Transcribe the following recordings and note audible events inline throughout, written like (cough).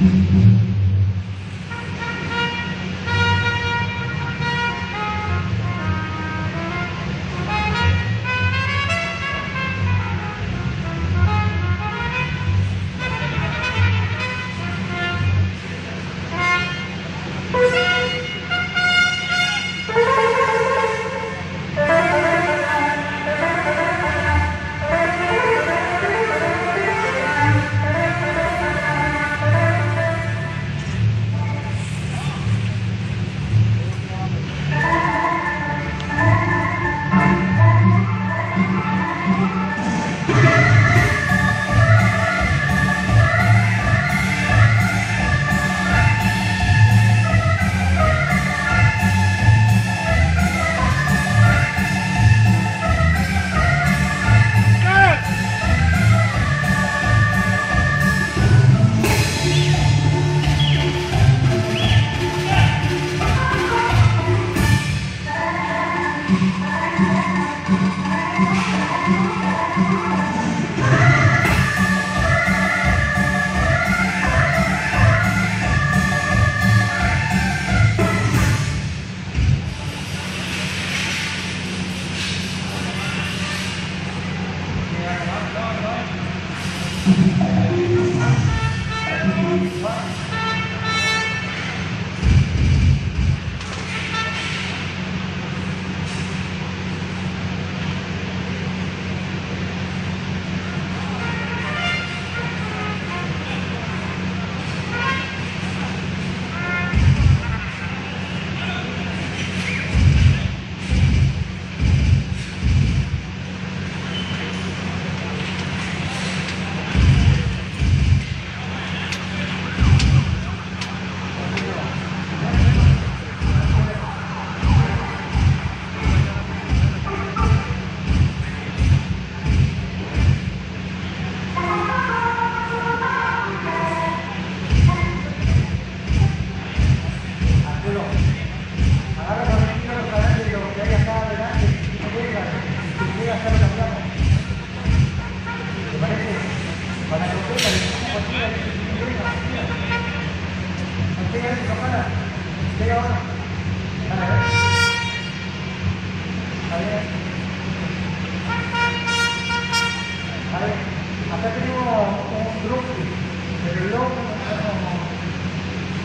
Mm-hmm.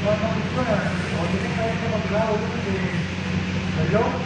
No funciona, o directamente controlado de reloj. Ahora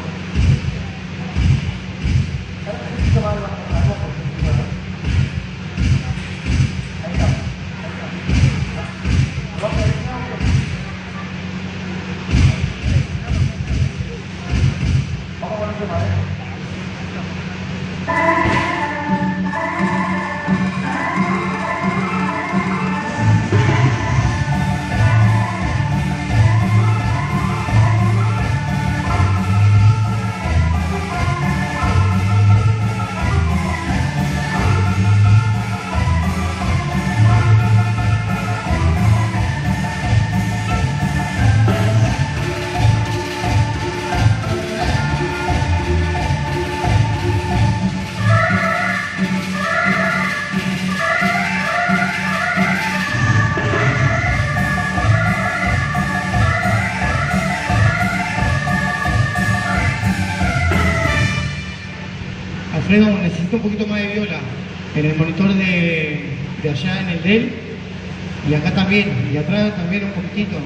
y atrás también un poquitito.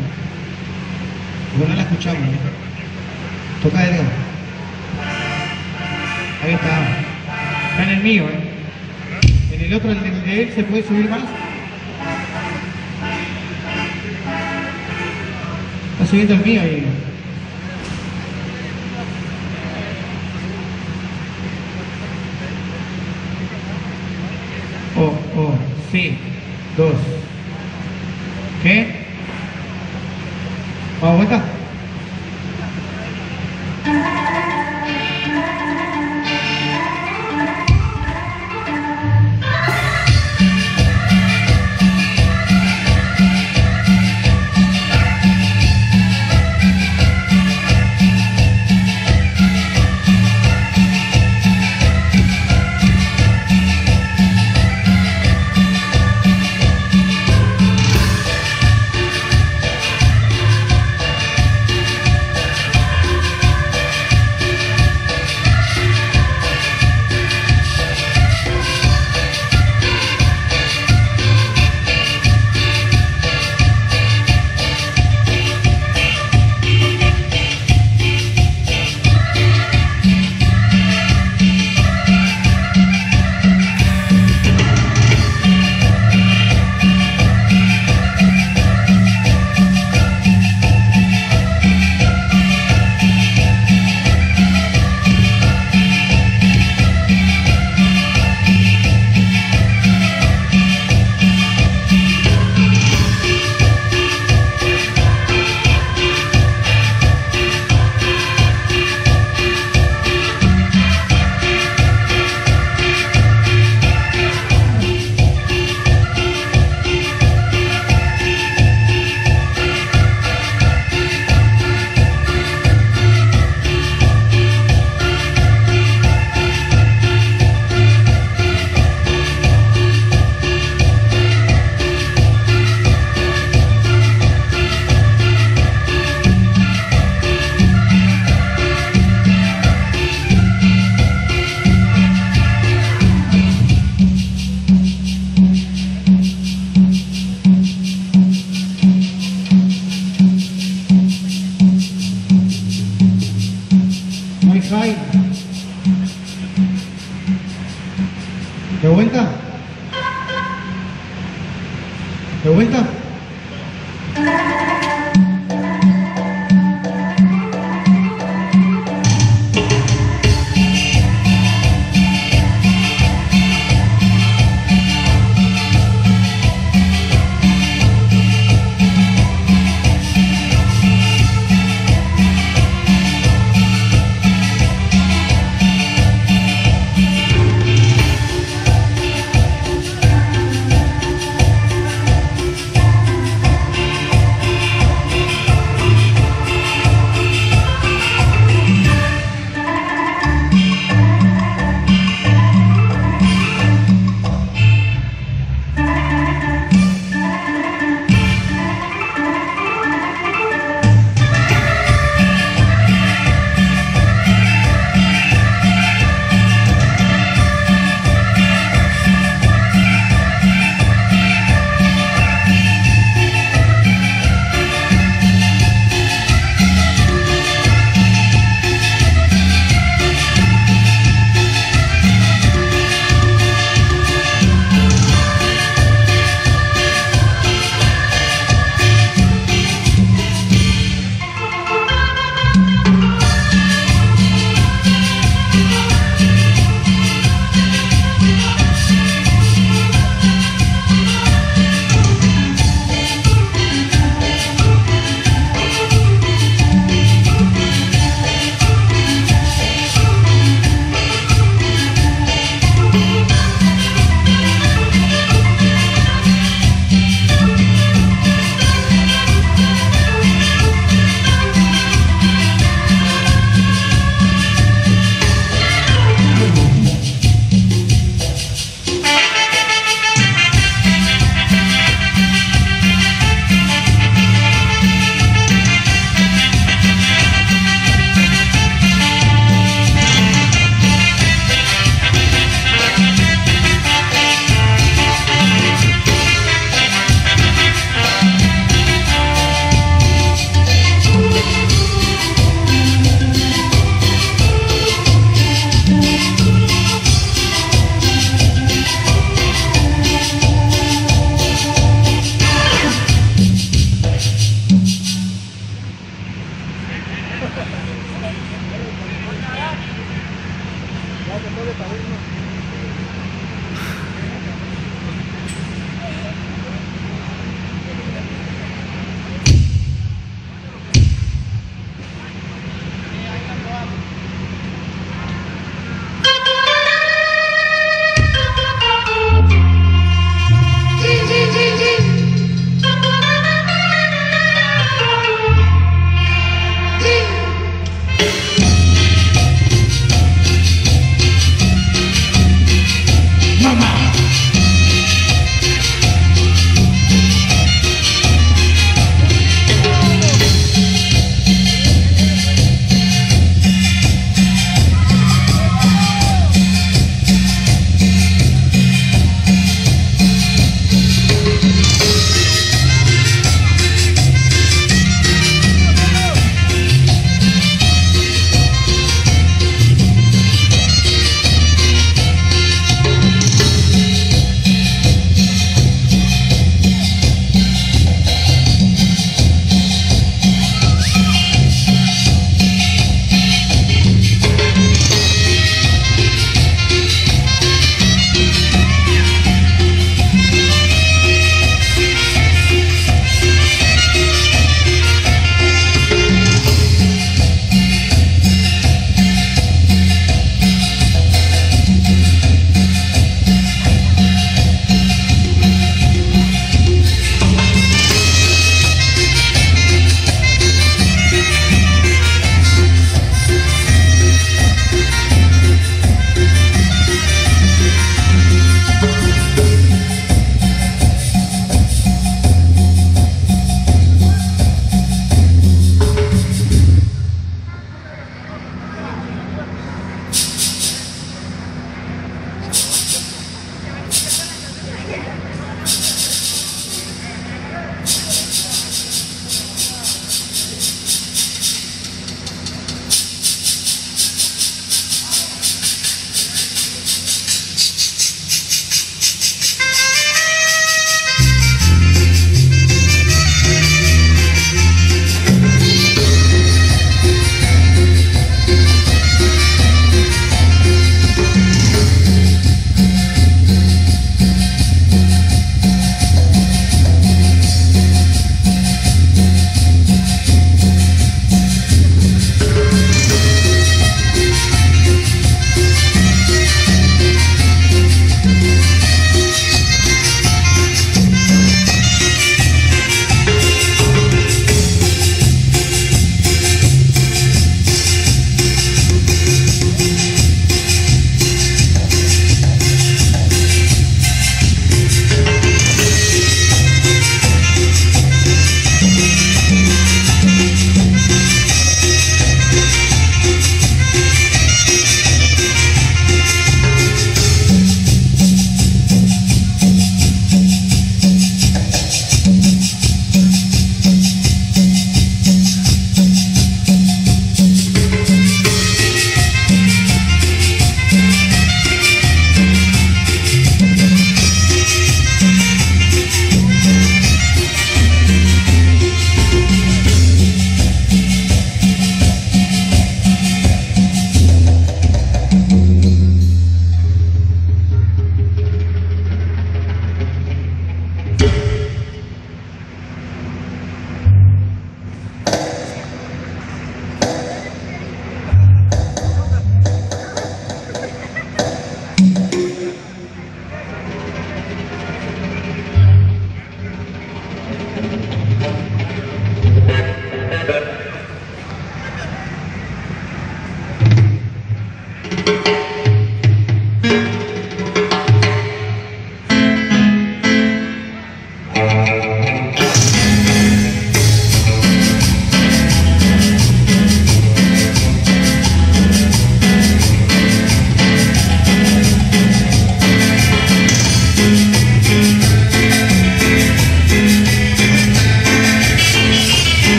Porque no la escuchamos. Toca Edgar. Ahí está. Está en el mío, ¿eh? En el otro, de, de él, ¿se puede subir más? Está subiendo el mío ahí. O, O, sí, dos. ¿Qué? ¿Vamos vuelta? Wi-Fi.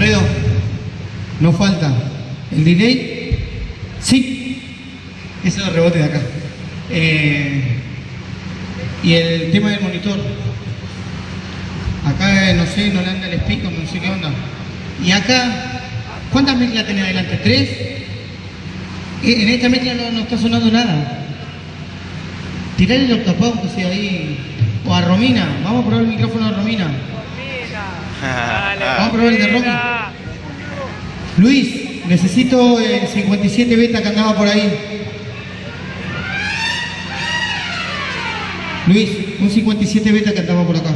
Alfredo, no falta. El delay, sí. Ese es el rebote de acá. Eh, y el tema del monitor. Acá, eh, no sé, no le anda el speaker, no sé qué onda. Y acá, ¿cuántas mezclas tenés adelante? ¿Tres? Eh, En esta mezcla no, está sonando nada. Tirale el octapado que sea ahí. O a Romina. Vamos a probar el micrófono a Romina. Vamos a probar el de Rocky. Luis, necesito el 57 beta que andaba por ahí. Luis, un 57 beta que andaba por acá.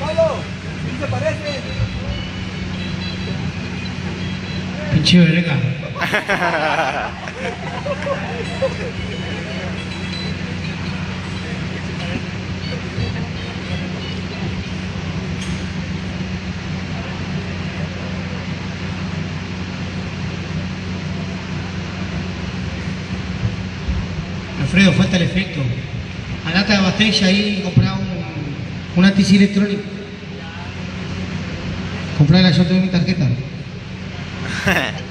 Pablo, ¿qué te parece? Alfredo, falta el efecto. Andate a Bastella ahí y comprá un, una TC electrónica. Comprala, yo tengo mi tarjeta. (laughs)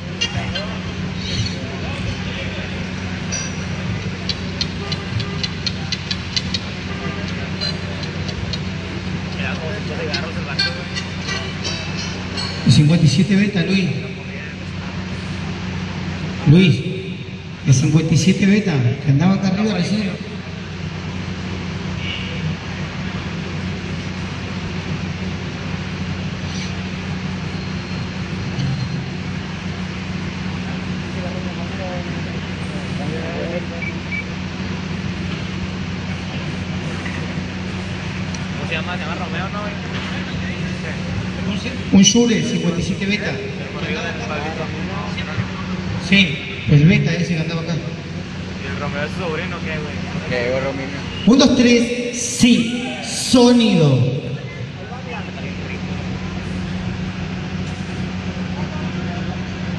El 57 beta, Luis. Luis, el 57 beta, que andaba acá arriba recién. ¿Cómo se llama? ¿Se llama Romeo, no? Un Shure 57 beta. Sí, el beta ese que andaba acá. ¿Y el Romeo es su sobrino qué, güey? Que Romina. 1, 2, 3, sí, sonido.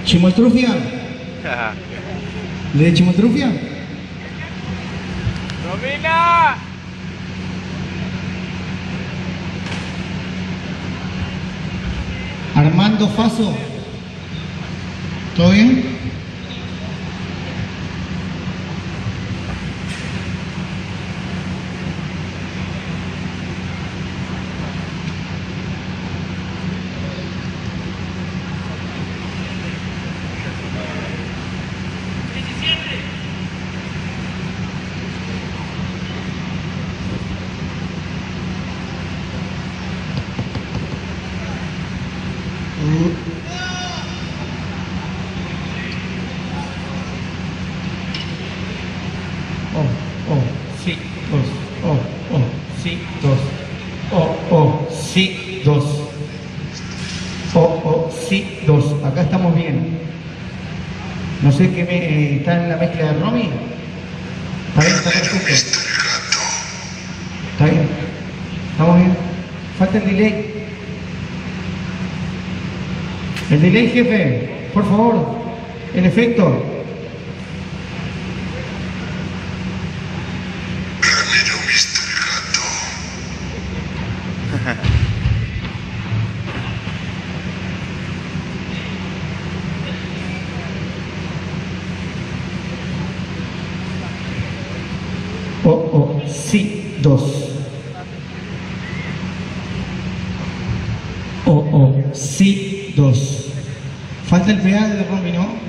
Chimotrufia, ¿le de Chimotrufia? ¡Romina! Armando Faso, ¿todo bien? Oh, oh, sí, dos. Oh, oh, sí, dos. Oh, oh, sí, dos. Oh, oh, sí, dos. Acá estamos bien. No sé qué me, eh, está en la mezcla de Romy. Está perfecto. Está bien. Estamos bien. Falta el delay. El delay, jefe. Por favor. El efecto. Oh, oh, sí, dos. Oh, oh, sí, dos. Falta el pedal de Romy, ¿no?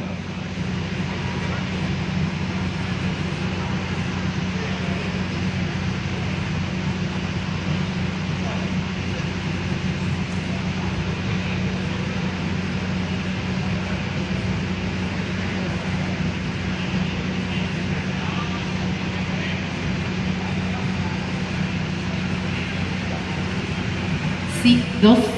sí, dos,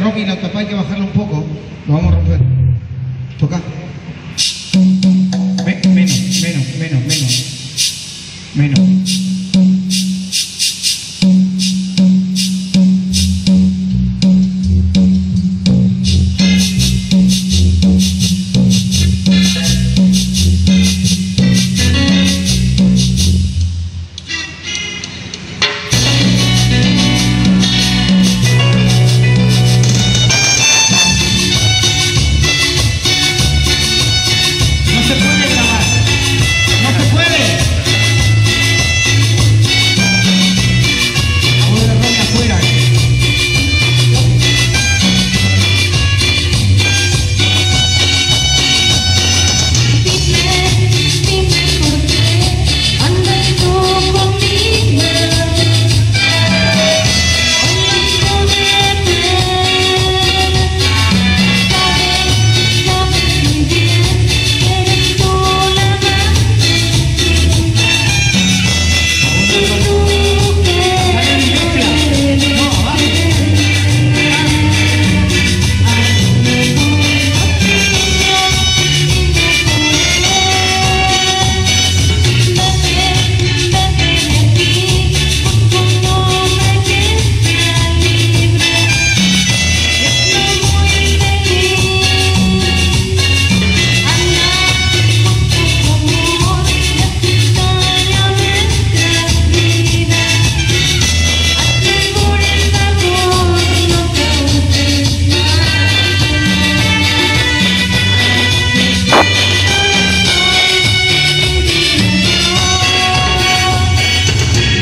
la mezcla de rock y la tapa hay que bajarla un poco. Lo vamos a romper. No se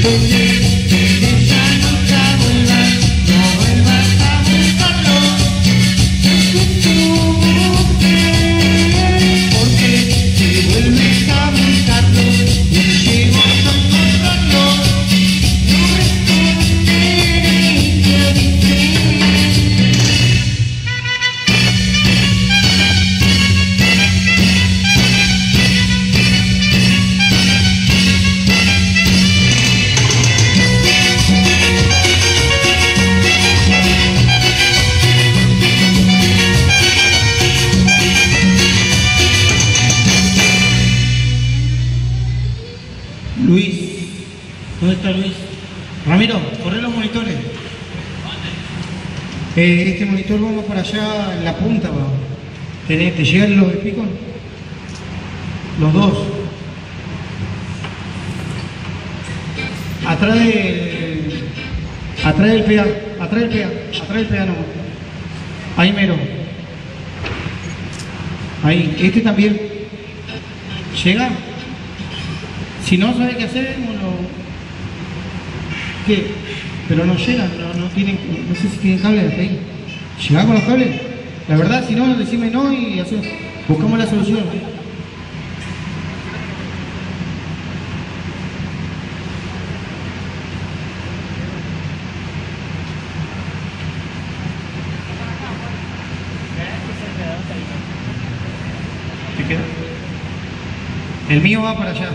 Luis. Este monitor vamos para allá en la punta, va. ¿Tenés- ¿Te llegan los de Picon? Los dos. Atrás del. Atrás del PA. Atrás del PA. Atrás del PA no. Ahí mero. Ahí. Este también. ¿Llega? Si no sabe qué hacer, uno... ¿Qué? Pero no llegan, no, no tienen, no sé si tienen cables hasta ahí. ¿Llegás con los cables? La verdad, si no, decime no y hacemos- buscamos la solución. ¿Te queda? El mío va para allá.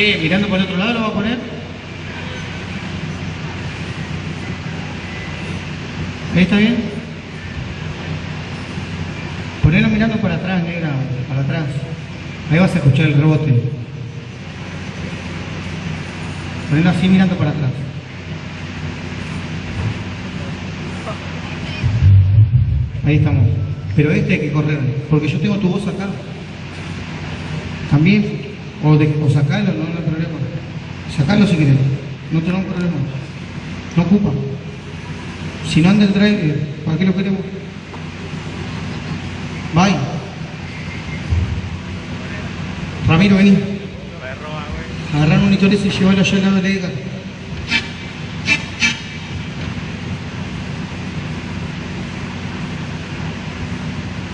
¿Mirando por el otro lado lo va a poner? ¿Ahí está bien? Ponelo mirando para atrás, negra, para atrás. Ahí vas a escuchar el rebote. Ponelo así mirando para atrás. Ahí estamos. Pero este hay que correr, porque yo tengo tu voz acá. También, o, de, o sacarlo, ¿no? sacarlo si queremos. No tenemos problema. No ocupa. Si no anda el driver, ¿para qué lo queremos? Bye. Ramiro, vení. Agarrar un monitores y llevarlo allá al lado de la EGA.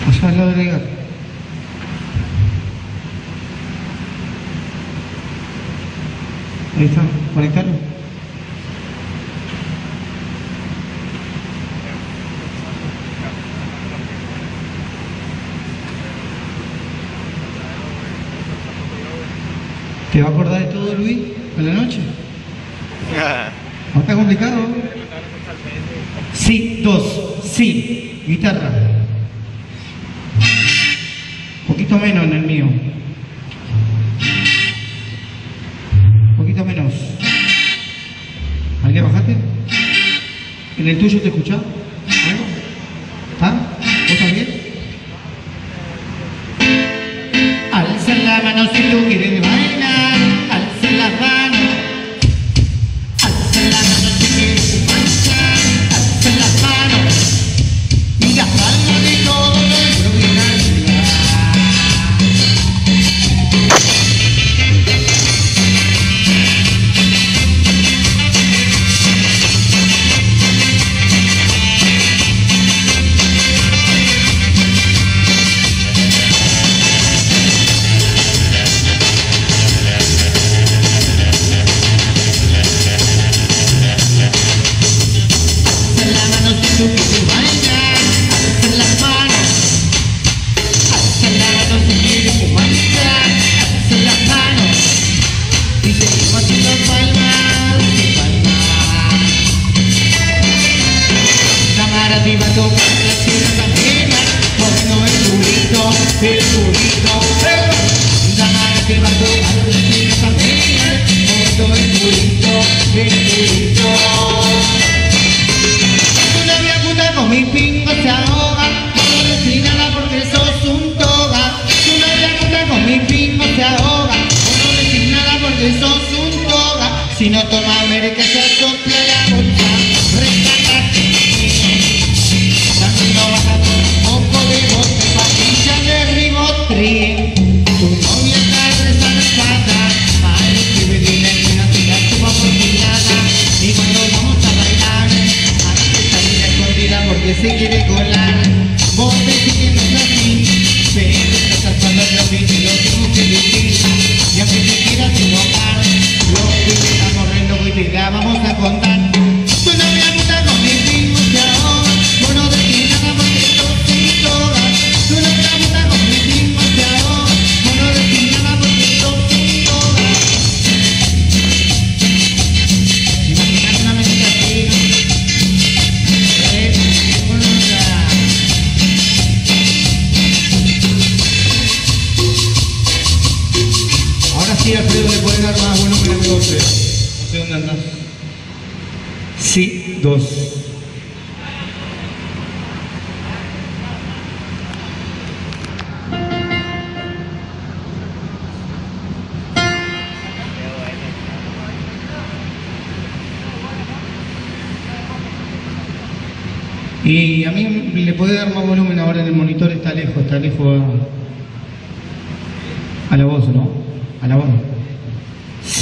Allá al lado de la EGA. ¿Listo? ¿Conectarlo? ¿Te va a acordar de todo, Luis, en la noche? (laughs) ¿No está complicado? Sí, dos, sí, guitarra. Türkçe?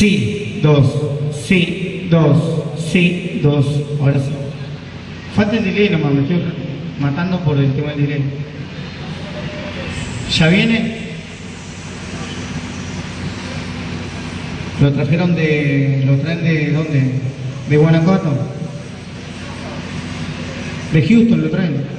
Sí, dos, sí, dos, sí, dos. Ahora sí. Falta el delay nomás, me estoy matando por el tema del delay. ¿Ya viene? ¿Lo trajeron de. ¿Lo traen de dónde? ¿De Guanajuato? ¿De Houston lo traen?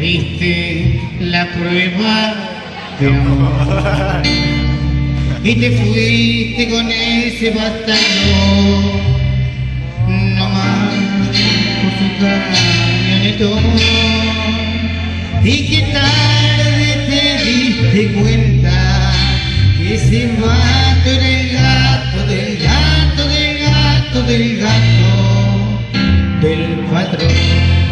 Diste la prueba de amor. Y te fuiste con ese bastardo, no más por su camionetón. Y que tarde te diste cuenta que ese gato era el gato del gato del gato del gato del patrón.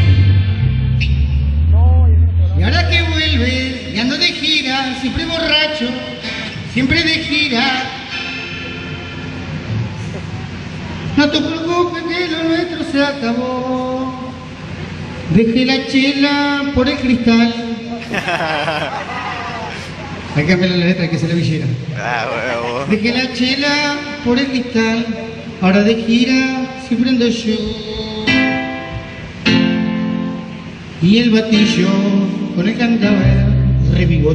Borracho, siempre de gira. No te preocupes que lo nuestro se acabó. Dejé la chela por el cristal. (laughs) Hay que cambiar la letra, que hacer la villera. Ah. Dejé la chela por el cristal, ahora de gira siempre ando yo. Y el batillo con el cantaba revivo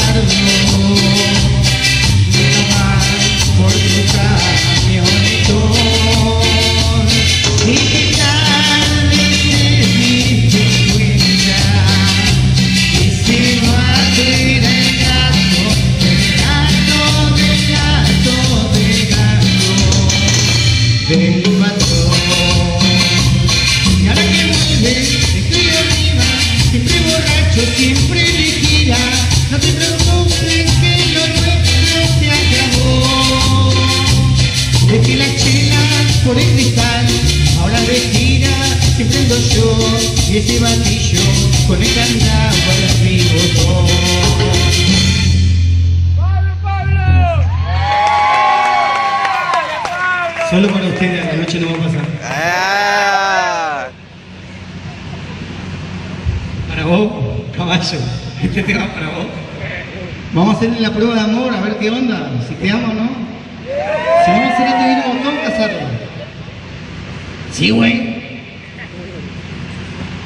Sí, güey.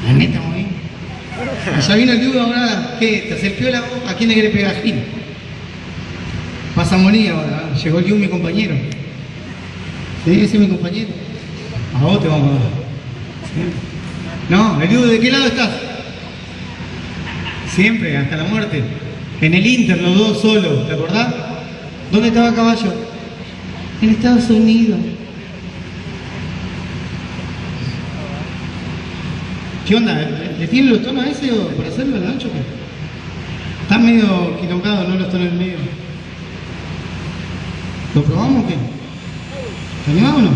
La neta, güey. Allá vino el Diego ahora, ¿qué? ¿Te acercó la voz? ¿A quién le quiere pegar Gil? Pasa a morir ahora, ¿eh? llegó Diego mi compañero. Sí, ese es mi compañero. A vos te vamos a dar. No, el Diego, ¿de qué lado estás? Siempre, hasta la muerte. En el Inter, los dos solos, ¿te acordás? ¿Dónde estaba Caballo? En Estados Unidos. ¿Qué onda? ¿Le- ¿Le tienen los tonos a ese o para hacerlo el ancho? o qué? Está medio quilombado, no los tonos en medio. ¿Lo probamos o qué? ¿Te animás o no?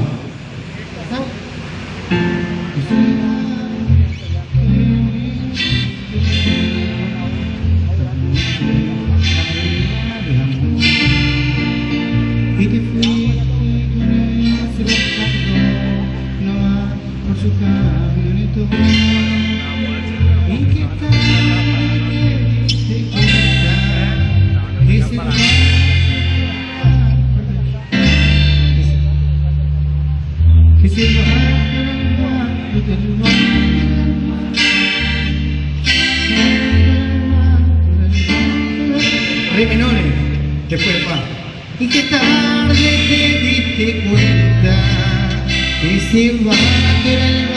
Y que ese